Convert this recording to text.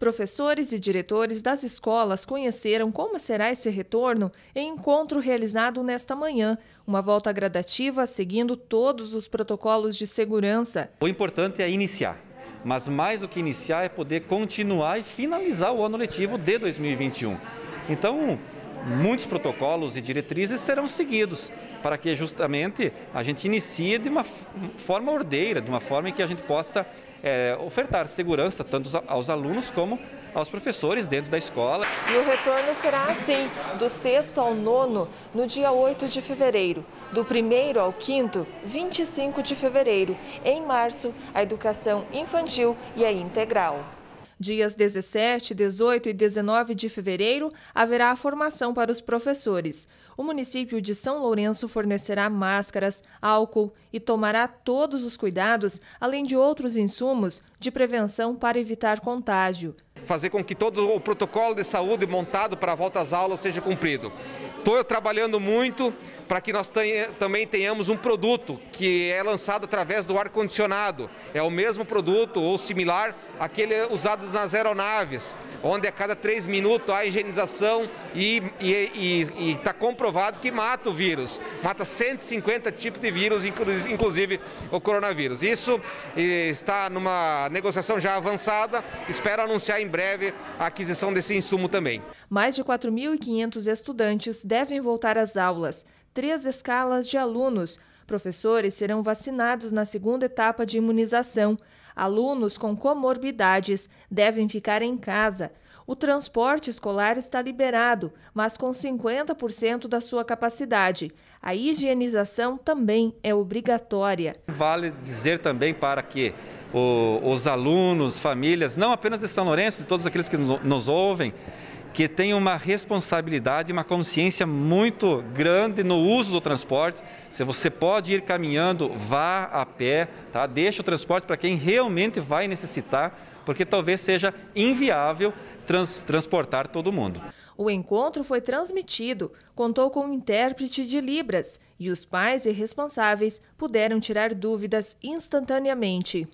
Professores e diretores das escolas conheceram como será esse retorno em encontro realizado nesta manhã, uma volta gradativa seguindo todos os protocolos de segurança. O importante é iniciar, mas mais do que iniciar é poder continuar e finalizar o ano letivo de 2021. Então, muitos protocolos e diretrizes serão seguidos para que justamente a gente inicie de uma forma ordeira, de uma forma em que a gente possa é, ofertar segurança tanto aos alunos como aos professores dentro da escola. E o retorno será assim, do sexto ao nono, no dia 8 de fevereiro, do primeiro ao quinto, 25 de fevereiro, em março, a educação infantil e a integral. Dias 17, 18 e 19 de fevereiro haverá a formação para os professores. O município de São Lourenço fornecerá máscaras, álcool e tomará todos os cuidados, além de outros insumos de prevenção para evitar contágio. Fazer com que todo o protocolo de saúde montado para a volta às aulas seja cumprido. Estou trabalhando muito para que nós também tenhamos um produto que é lançado através do ar-condicionado. É o mesmo produto ou similar àquele usado nas aeronaves, onde a cada três minutos há higienização e está comprovado que mata o vírus. Mata 150 tipos de vírus, inclusive o coronavírus. Isso está numa negociação já avançada. Espero anunciar em breve a aquisição desse insumo também. Mais de 4.500 estudantes devem voltar às aulas. Três escalas de alunos. Professores serão vacinados na segunda etapa de imunização. Alunos com comorbidades devem ficar em casa. O transporte escolar está liberado, mas com 50% da sua capacidade. A higienização também é obrigatória. Vale dizer também para que os alunos, famílias, não apenas de São Lourenço, de todos aqueles que nos ouvem, que tenham uma responsabilidade, uma consciência muito grande no uso do transporte. Se você pode ir caminhando, vá a pé, tá? Deixa o transporte para quem realmente vai necessitar, porque talvez seja inviável trans transportar todo mundo. O encontro foi transmitido, contou com um intérprete de Libras e os pais e responsáveis puderam tirar dúvidas instantaneamente.